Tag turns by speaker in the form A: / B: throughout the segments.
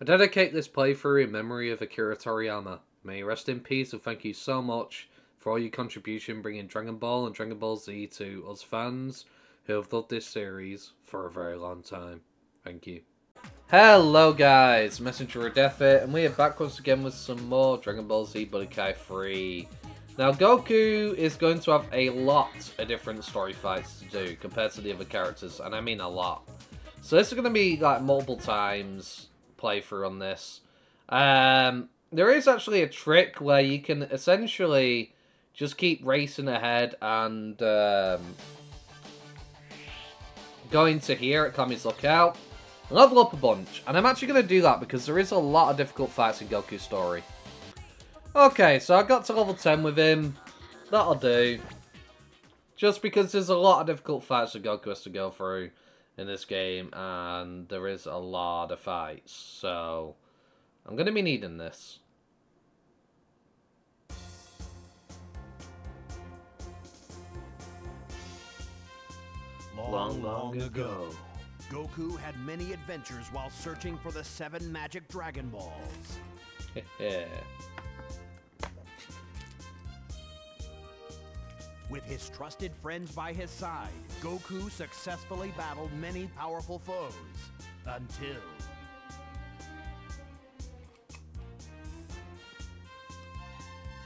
A: I dedicate this playthrough in memory of Akira Toriyama. May rest in peace and thank you so much for all your contribution bringing Dragon Ball and Dragon Ball Z to us fans who have loved this series for a very long time. Thank you. Hello guys, Messenger of Death here, and we are back once again with some more Dragon Ball Z Budokai 3. Now Goku is going to have a lot of different story fights to do compared to the other characters, and I mean a lot. So this is going to be like multiple times playthrough on this. Um, there is actually a trick where you can essentially just keep racing ahead and um, go into here at Kami's Lookout, level up a bunch. And I'm actually going to do that because there is a lot of difficult fights in Goku's story. Okay, so I got to level 10 with him. That'll do. Just because there's a lot of difficult fights that Goku has to go through in this game, and there is a lot of fights, so I'm going to be needing this.
B: Long, long ago, Goku had many adventures while searching for the seven magic Dragon Balls. With his trusted friends by his side, Goku successfully battled many powerful foes. Until...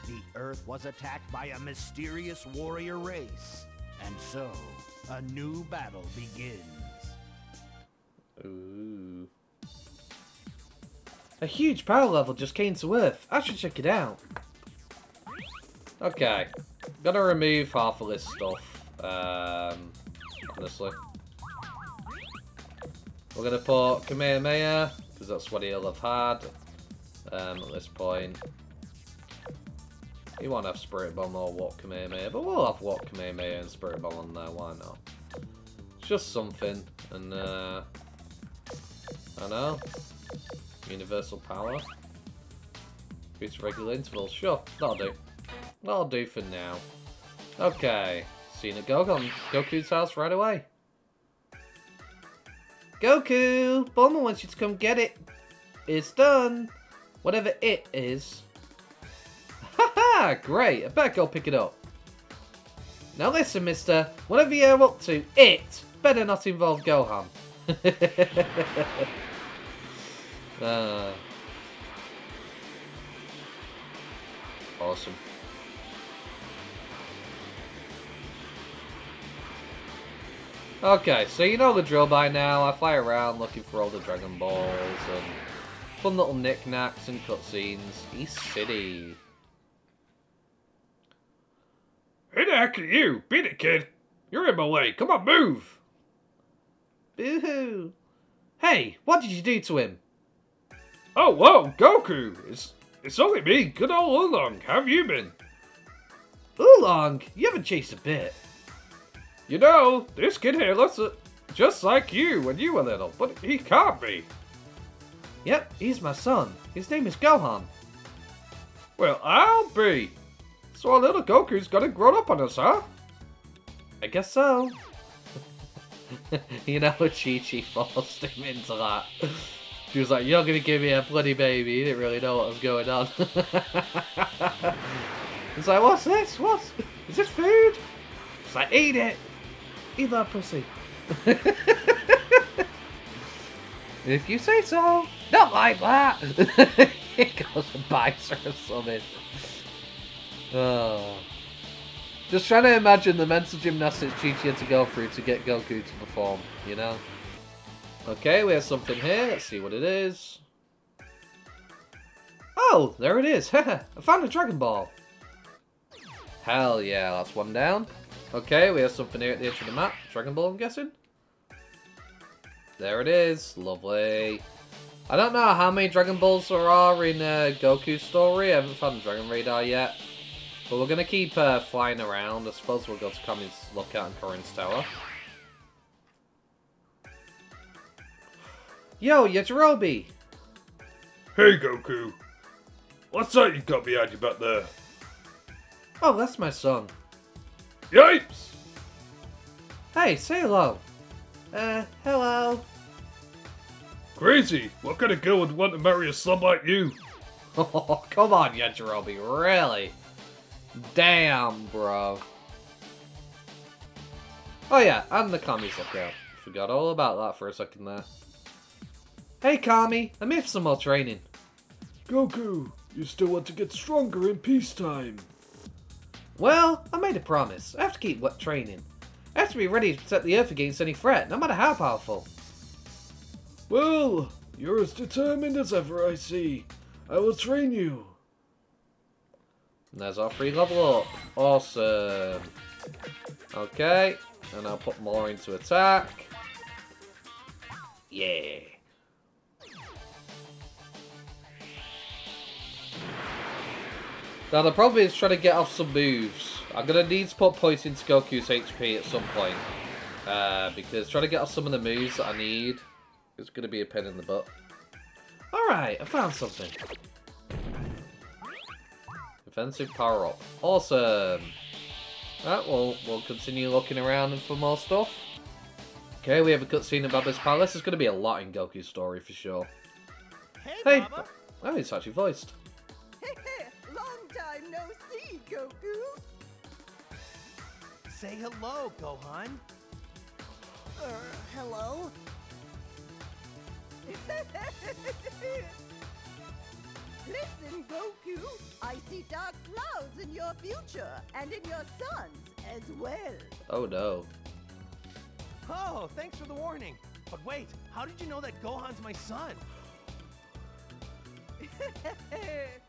B: The Earth was attacked by a mysterious warrior race. And so, a new battle begins.
A: Ooh. A huge power level just came to Earth. I should check it out. Okay. Gonna remove half of this stuff. Um, honestly. We're gonna put Kamehameha, because that's what he'll have had um, at this point. He won't have Spirit Bomb or Warp Kamehameha, but we'll have Warp Kamehameha and Spirit Bomb on there, why not? Just something, and uh, I know. Universal power. Boost regular intervals, sure, that'll do. That'll do for now. Okay, Cena Gogon, Goku's house right away. Goku! Bulma wants you to come get it. It's done. Whatever it is. Haha, great. I better go pick it up. Now listen, mister. Whatever you're up to, it better not involve Gohan. uh, awesome. Okay, so you know the drill by now. I fly around looking for all the Dragon Balls and fun little knickknacks and cutscenes. East City.
C: Who the heck are you? Beat it, kid. You're in my way. Come on, move.
A: Boo-hoo. Hey, what did you do to him?
C: Oh, whoa, Goku. It's, it's only me, good old Oolong. How have you been?
A: Oolong, you haven't changed a bit.
C: You know, this kid here looks just like you when you were little, but he can't be.
A: Yep, he's my son. His name is Gohan.
C: Well, I'll be. So our little Goku's gonna grow up on us, huh?
A: I guess so. you know, Chi-Chi forced him into that. She was like, you're gonna give me a bloody baby. He didn't really know what was going on. It's like, what's this? What? Is this food? It's like, eat it. Eat that pussy. if you say so. Not like that. it goes and bites or something. Oh. Just trying to imagine the mental gymnastics Chi Chi had to go through to get Goku to perform, you know? Okay, we have something here. Let's see what it is. Oh, there it is. I found a Dragon Ball. Hell yeah, that's one down. Okay, we have something here at the edge of the map. Dragon Ball, I'm guessing. There it is. Lovely. I don't know how many Dragon Balls there are in uh, Goku's story. I haven't found Dragon Radar yet. But we're going to keep uh, flying around. I suppose we'll go to Kami's Lookout and Korin's Tower. Yo, Yajirobe!
C: Hey, Goku. What's that you got behind your back there?
A: Oh, that's my son.
C: Yipes!
A: Hey, say hello. Uh, hello.
C: Crazy! What kind of girl would want to marry a son like you?
A: Oh, come on, Yajirobe, really? Damn, bro. Oh yeah, and the Kami's lookout. Forgot all about that for a second there. Hey Kami, I'm here for some more training.
C: Goku, you still want to get stronger in peacetime.
A: Well, I made a promise. I have to keep wet training. I have to be ready to protect the Earth against any threat, no matter how powerful.
C: Well, you're as determined as ever, I see. I will train you.
A: And there's our free level up. Awesome. Okay, and I'll put more into attack. Yeah. Now the problem is trying to get off some moves. I'm gonna need to put points into Goku's HP at some point. Uh, because trying to get off some of the moves that I need is gonna be a pain in the butt. Alright, I found something. Defensive power up. Awesome! Right, well, we'll continue looking around for more stuff. Okay, we have a cutscene about this palace. There's going to be a lot in Goku's story for sure.
D: Hey,
A: Hey, oh, it's actually voiced.
D: Goku. Say hello, Gohan. Uh, hello? Listen, Goku. I see dark clouds in your future and in your sons as well.
A: Oh no.
E: Oh, thanks for the warning. But wait, how did you know that Gohan's my son?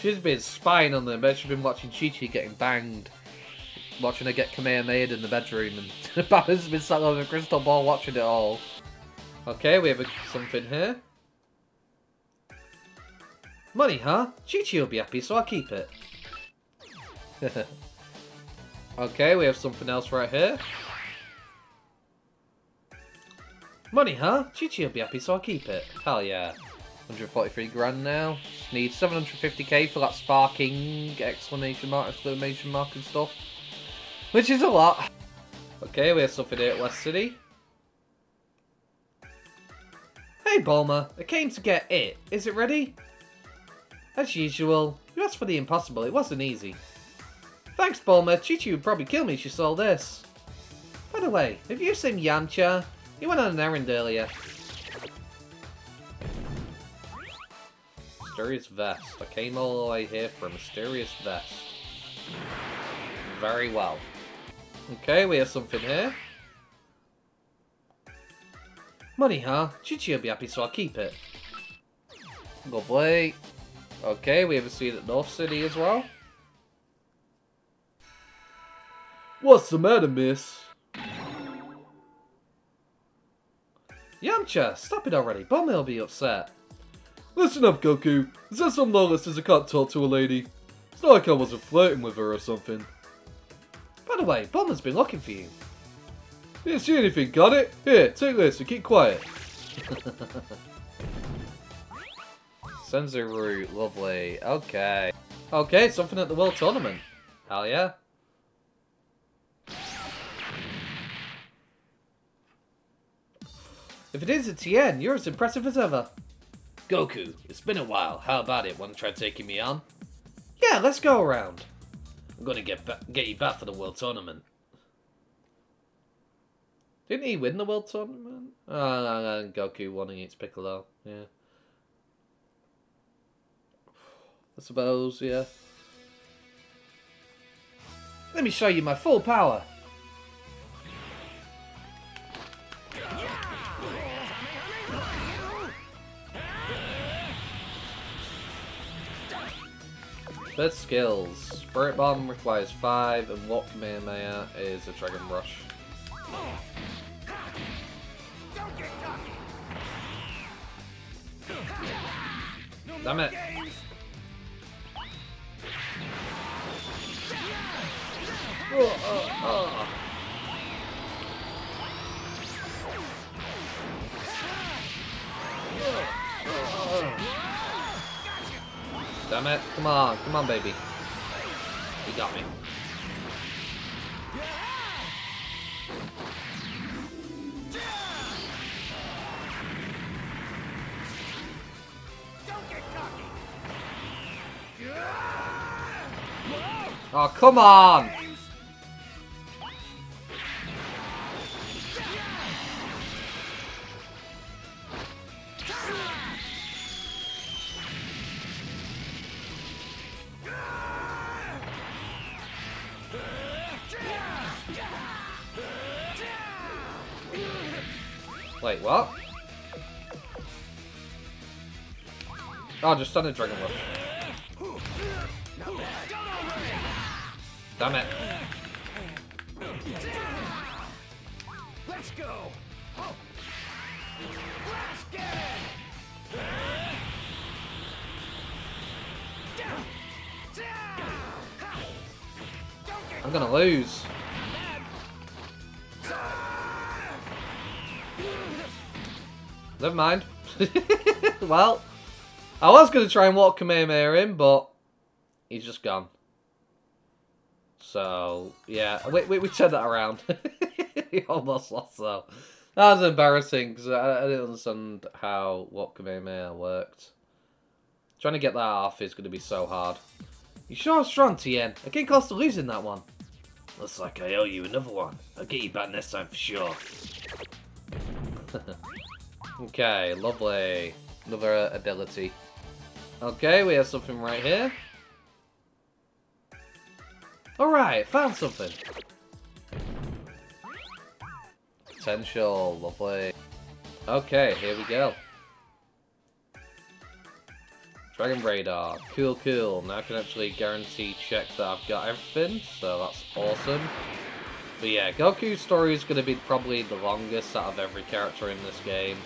A: She's been spying on them, she's been watching Chi Chi getting banged. Watching her get Kamehameha in the bedroom, and Baba's been sat on a crystal ball watching it all. Okay, we have a, something here. Money, huh? Chi Chi will be happy, so I'll keep it. okay, we have something else right here. Money, huh? Chi Chi will be happy, so I'll keep it. Hell yeah. 143 grand now. Need 750k for that sparking exclamation mark, exclamation mark and stuff. Which is a lot. Okay, we have something here at West City. Hey Bulma, I came to get it. Is it ready? As usual, you asked for the impossible, it wasn't easy. Thanks Bulma, Chi-Chi would probably kill me if she saw this. By the way, have you seen Yamcha? He went on an errand earlier. Mysterious vest. I came all the way here for a mysterious vest. Very well. Okay, we have something here. Money, huh? Chi-Chi will be happy, so I'll keep it. Lovely. Okay, we have a scene at North City as well.
C: What's the matter, miss?
A: Yamcha, stop it already. Bulma will be upset.
C: Listen up, Goku. Is that some lawless as I can't talk to a lady? It's not like I wasn't flirting with her or something.
A: By the way, Bulma's been looking for you.
C: Didn't see anything, got it? Here, take this and keep quiet.
A: Senzuru, lovely. Okay. Okay, something at the World Tournament. Hell yeah. If it is a Tien, you're as impressive as ever. Goku, it's been a while. How about it? Want to try taking me on? Yeah, let's go around. I'm gonna get ba- get you back for the World Tournament. Didn't he win the World Tournament? Ah, Goku won against Piccolo. Yeah. I suppose, yeah. Let me show you my full power. Best skills. Spirit Bomb requires 5 and Warp Kamehameha is a Dragon Rush. Damn it. Oh, oh, oh. Damn it. Come on. Come on, baby. You got me. Oh, come on! Wait, what? Oh, just done a Dragon Rush. Damn it.
E: Let's go. Let's get it.
A: I'm gonna lose. Mind. well, I was gonna try and walk Kamehameha in, but he's just gone. So, yeah, we, we, we turned that around. he almost lost, though. That was embarrassing, because I, I didn't understand how warp Kamehameha worked. Trying to get that off is going to be so hard. You sure are strong, Tien. I came close to losing that one. Looks like I owe you another one. I'll get you back next time for sure. okay, lovely. Another ability. Okay, we have something right here. Alright, found something. Potential, lovely. Okay, here we go. Dragon Radar, cool cool. Now I can actually guarantee check that I've got everything, so that's awesome. But yeah, Goku's story is going to be probably the longest out of every character in this game.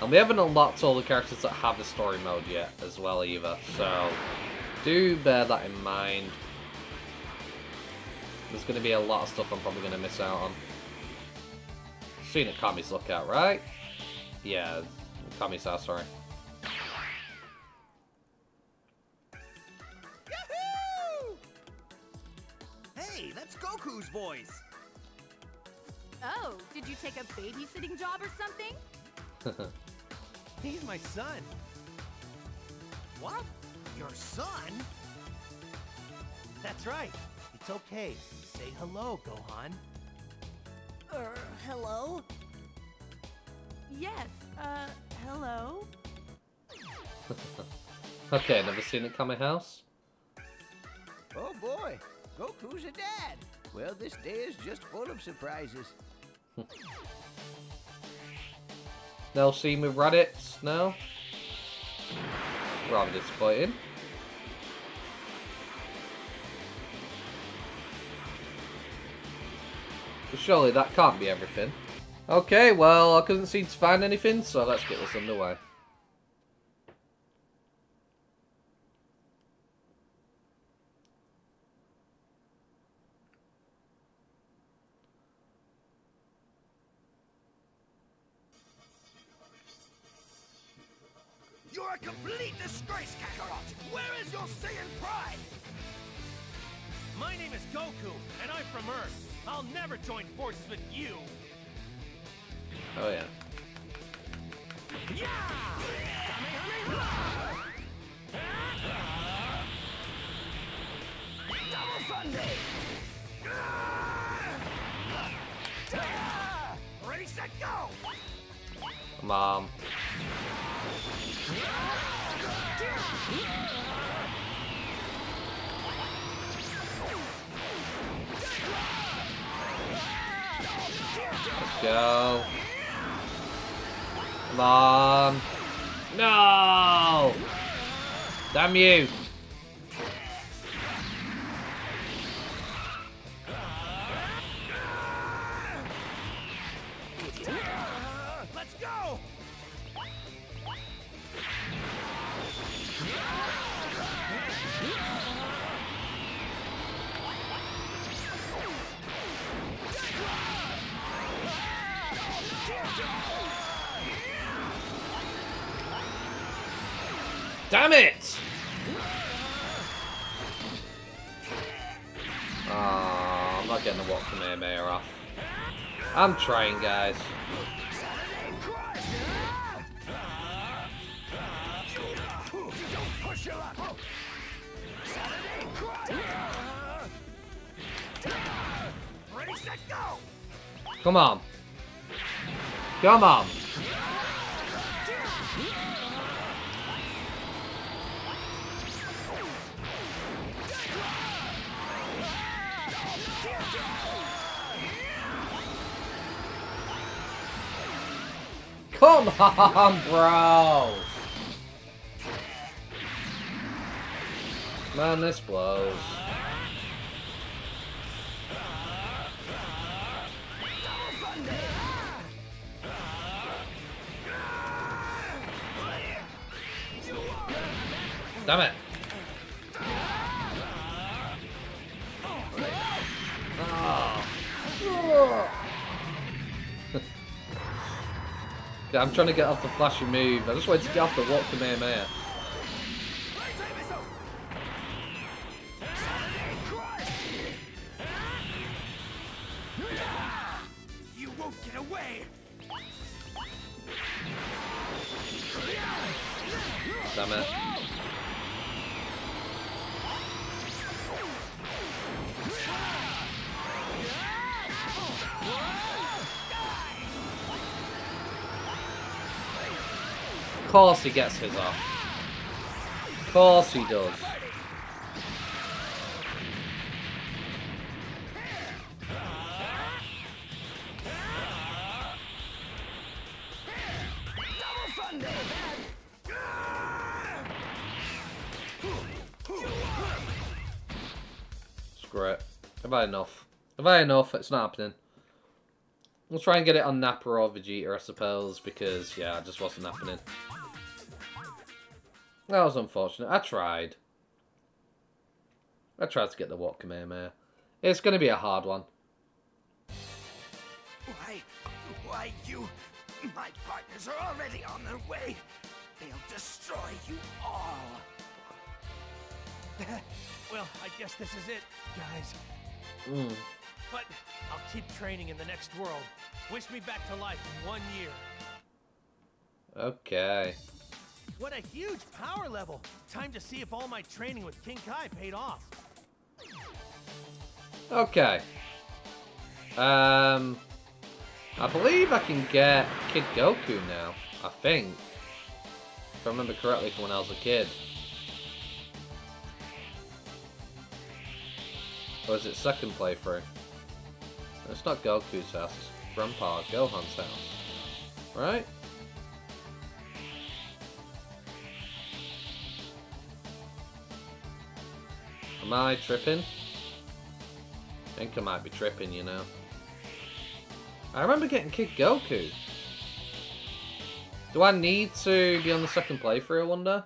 A: And we haven't unlocked all the characters that have the story mode yet as well either, so do bear that in mind. There's going to be a lot of stuff I'm probably going to miss out on. Seen at Kami's lookout, right? Yeah, Kami's house, sorry.
B: Yahoo! Hey, that's Goku's voice.
F: Oh, did you take a babysitting job or something?
E: He's my son.
B: What? Your son?
E: That's right. It's okay. Say hello, Gohan.
D: Er, hello?
F: Yes, uh, hello?
A: okay, never seen it come at house?
B: Oh boy, Goku's a dad. Well, this day is just full of surprises.
A: No scene with Raditz? now. Rather disappointing. But surely that can't be everything. Okay, well, I couldn't seem to find anything, so let's get this underway. Let's go. Come on. No! Damn you! I'm trying, guys. Come on. Come on. Come on, bro. Man, this blows. Damn it. Oh. I'm trying to get off the flashy move. I just wanted to get off the warp Kamehameha.
E: You
A: course he gets his off. Of course he does. Screw it. Have I enough? Have I enough? It's not happening. We'll try and get it on Nappa or Vegeta, I suppose, because, yeah, it just wasn't happening. That was unfortunate. I tried. I tried to get the Warp Kamehameha. It's going to be a hard one.
E: Why, why you... My partners are already on their way. They'll destroy you all. well, I guess this is it, guys.
A: Mm.
E: But I'll keep training in the next world. Wish me back to life in one year.
A: Okay.
E: What a huge power level! Time to see if all my training with King Kai paid off.
A: Okay. Um, I believe I can get Kid Goku now. I think. If I remember correctly from when I was a kid. Or is it second playthrough? It's not Goku's house, it's Grandpa Gohan's house. Right? Am I tripping? I think I might be tripping, you know. I remember getting Kid Goku. Do I need to be on the second playthrough, I wonder?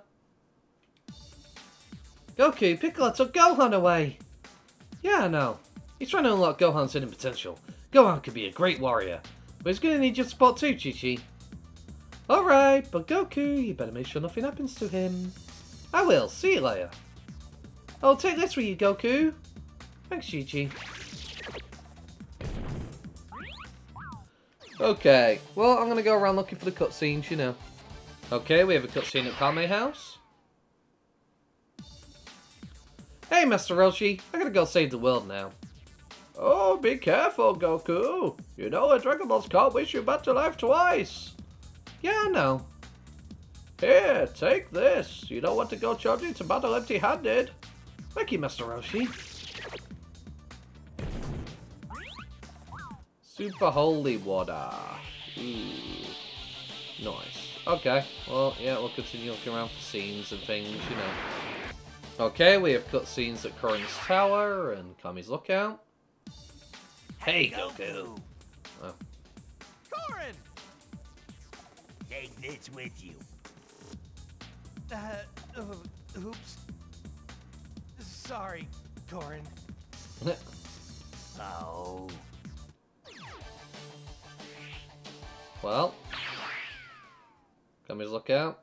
A: Goku, Piccolo took Gohan away! Yeah, I know. He's trying to unlock Gohan's hidden potential. Gohan could be a great warrior, but he's gonna need your support too, Chi-Chi. Alright, but Goku, you better make sure nothing happens to him. I will, see you later. I'll take this for you, Goku. Thanks, Chi-Chi. Okay, well, I'm gonna go around looking for the cutscenes, you know. Okay, we have a cutscene at Kame House. Hey, Master Roshi, I gotta go save the world now. Oh, be careful, Goku. You know a Dragon Balls can't wish you back to life twice. Yeah, I know. Here, take this. You don't want to go charging to battle empty-handed. Thank you, Master Roshi. Super Holy Water. Ooh. Nice. Okay, well, yeah, we'll continue looking around for scenes and things, you know. Okay, we have cutscenes at Korin's Tower and Kami's Lookout. Hey, Goku! Oh.
E: Korin!
B: Take this with you.
E: Uh, uh, oops. Sorry, Korin.
B: Oh.
A: well. Kami's Lookout.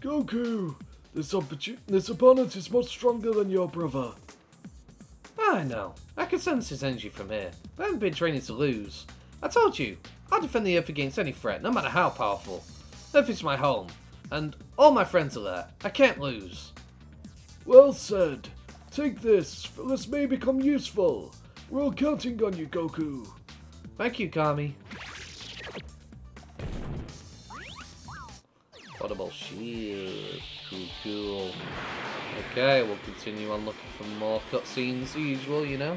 C: Goku, this, opportu- this opponent is much stronger than your brother.
A: I know. I can sense his energy from here. I haven't been training to lose. I told you, I'll defend the Earth against any threat, no matter how powerful. Earth is my home, and all my friends are there. I can't lose.
C: Well said. Take this, for this may become useful. We're all counting on you, Goku.
A: Thank you, Kami. Portable shield. Cool, cool. Okay, we'll continue on looking for more cutscenes as usual, you know.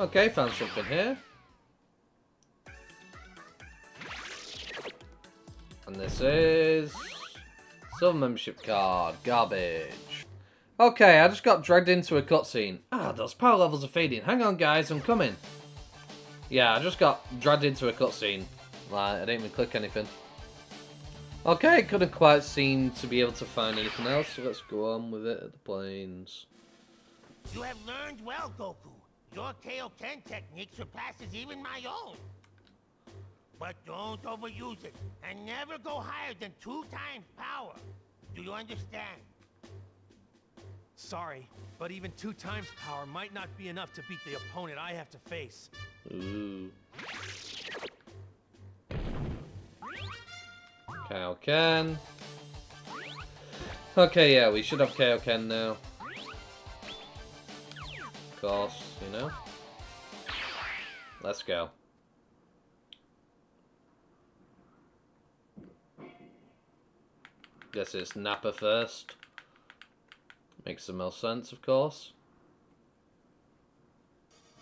A: Okay, found something here. And this is... Silver membership card. Garbage. Okay, I just got dragged into a cutscene. Ah, those power levels are fading. Hang on, guys, I'm coming. Yeah, I just got dragged into a cutscene. Like, I didn't even click anything. Okay, couldn't quite seem to be able to find anything else, so let's go on with it at the plains.
E: You have learned well, Goku. Your Kaioken technique surpasses even my own. But don't overuse it, and never go higher than two times power. Do you understand?
G: Sorry, but even two times power might not be enough to beat the opponent I have to face.
A: Ooh. Kaioken. Okay, yeah, we should have Kaioken now. Of course, you know. Let's go. Guess it's Nappa first. Makes the most sense, of course.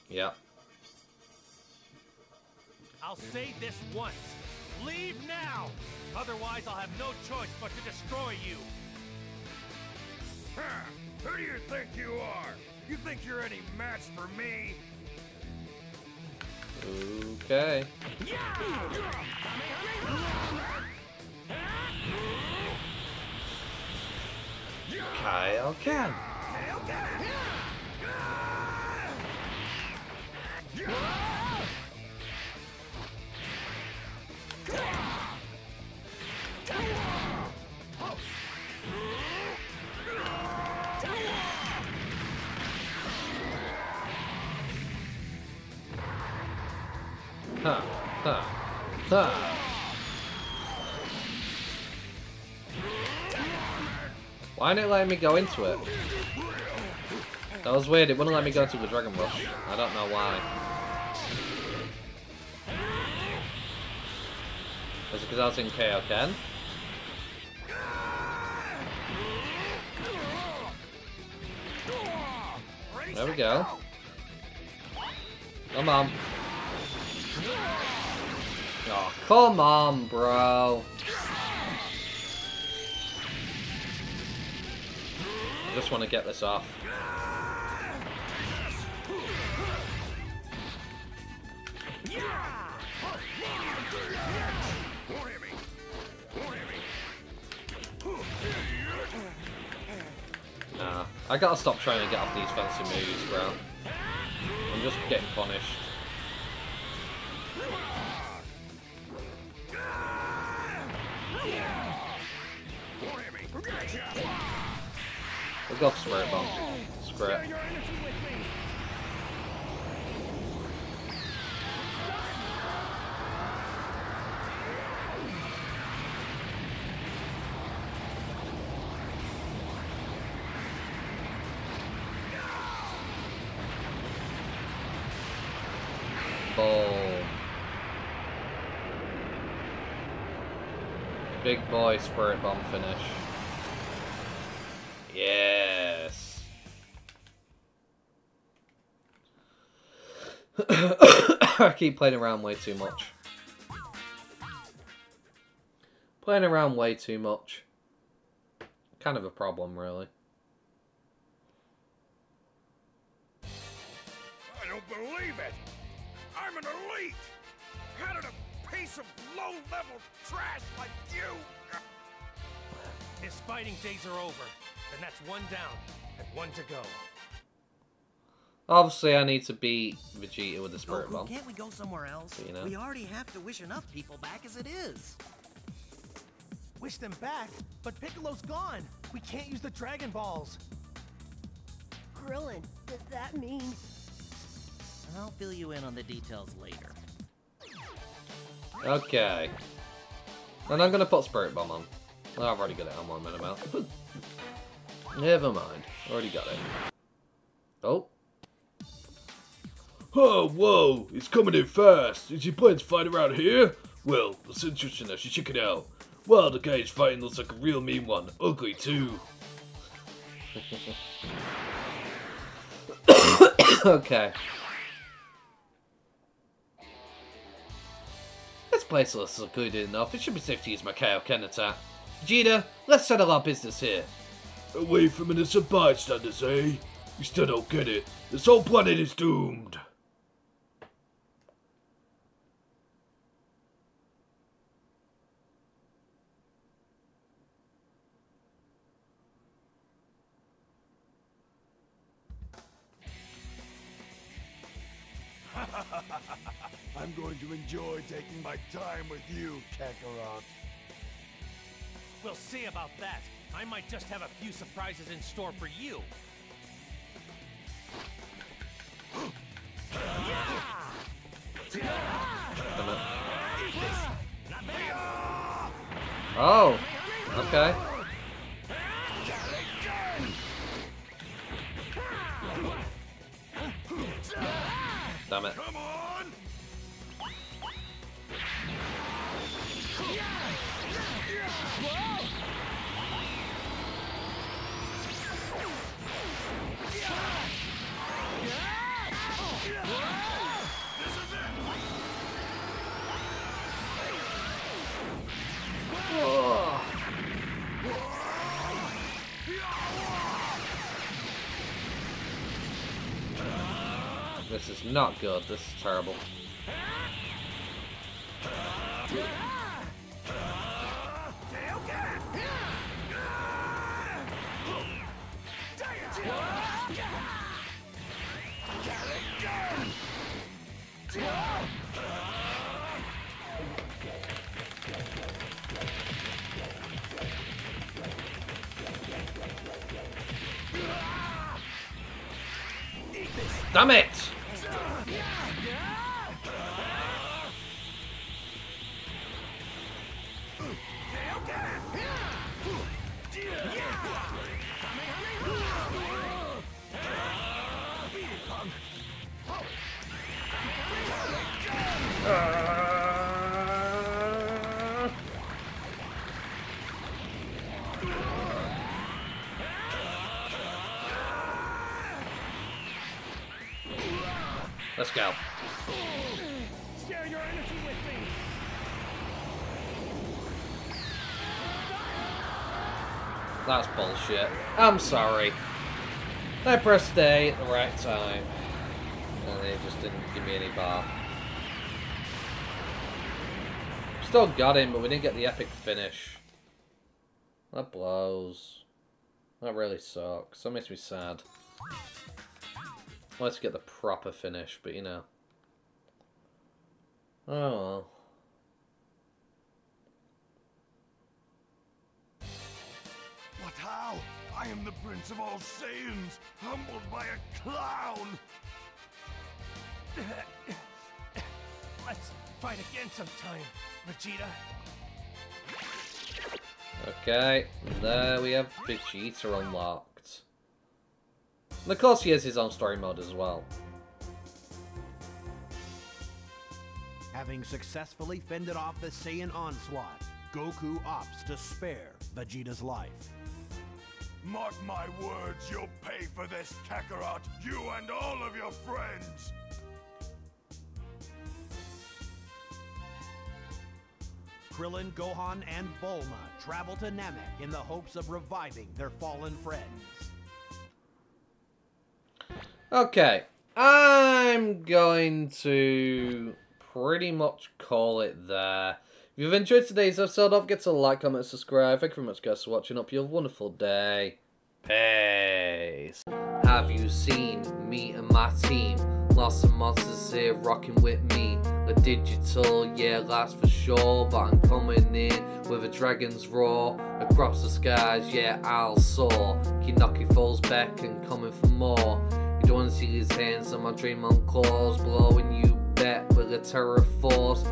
A: Yeah.
G: I'll say this once. Leave now! Otherwise, I'll have no choice but to destroy you.
E: Who do you think you are? You think you're any match for me?
A: Okay. Kaioken. Ha, ha, ha. Why didn't it let me go into it? That was weird, it wouldn't let me go into the Dragon Rush. I don't know why. Was it because I was in Kaioken? There we go. Come on. Oh, come on, bro. I just want to get this off. Nah, I gotta stop trying to get off these fancy moves, bro. I'm just getting punished. We'll go Spirit Bomb. Screw it. Boom. Big boy Spirit Bomb finish. I keep playing around way too much. Playing around way too much. Kind of a problem, really.
E: I don't believe it! I'm an elite! How did a piece of low-level trash like you...
G: His fighting days are over, and that's one down and one to go.
A: Obviously, I need to beat Vegeta with the Spirit
H: Goku,
A: Bomb.
H: can't we go somewhere else?
A: You know?
H: We already have to wish enough people back as it is.
G: Wish them back, but Piccolo's gone. We can't use the Dragon Balls.
D: Krillin, does that mean
H: I'll fill you in on the details later.
A: Okay. And I'm gonna put Spirit Bomb on. Well, I've already got it on one minute about. Never mind. Already got it. Oh.
C: Oh, whoa, it's coming in fast. Is he planning to fight around here? Well, that's interesting. I should check it out. Well, the guy he's fighting looks like a real mean one. Ugly, too.
A: okay. This place looks good enough. It should be safe to use my Kaioken attack. Vegeta, let's settle our business here.
C: Away from innocent bystanders, eh? You still don't get it. This whole planet is doomed.
B: To enjoy taking my time with you, Kakarot.
G: We'll see about that. I might just have a few surprises in store for you.
A: Oh, okay. Damn it. This is not good. This is terrible. Damn it! That's bullshit. I'm sorry. I pressed A at the right time. And they just didn't give me any bar. Still got him, but we didn't get the epic finish. That blows. That really sucks. That makes me sad. Let's get the proper finish, but you know. Oh well.
B: How? I am the Prince of all Saiyans, humbled by a clown!
G: Let's fight again sometime, Vegeta.
A: Okay, there we have Vegeta unlocked. And of course he has his own story mode as well.
B: Having successfully fended off the Saiyan onslaught, Goku opts to spare Vegeta's life. Mark my words, you'll pay for this, Kakarot, you and all of your friends! Krillin, Gohan, and Bulma travel to Namek in the hopes of reviving their fallen friends.
A: Okay, I'm going to pretty much call it there. If you've enjoyed today's episode, don't forget to like, comment, subscribe. Thank you very much, guys, for watching. Hope you have a wonderful day. Peace. Have you seen me and my team? Lots of monsters here rocking with me. A digital, yeah, that's for sure. But I'm coming in with a dragon's roar. Across the skies, yeah, I'll soar. Kinaki falls back and coming for more. You don't want to see his hands on my dream on claws, blowing you back with a terror force.